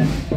Okay.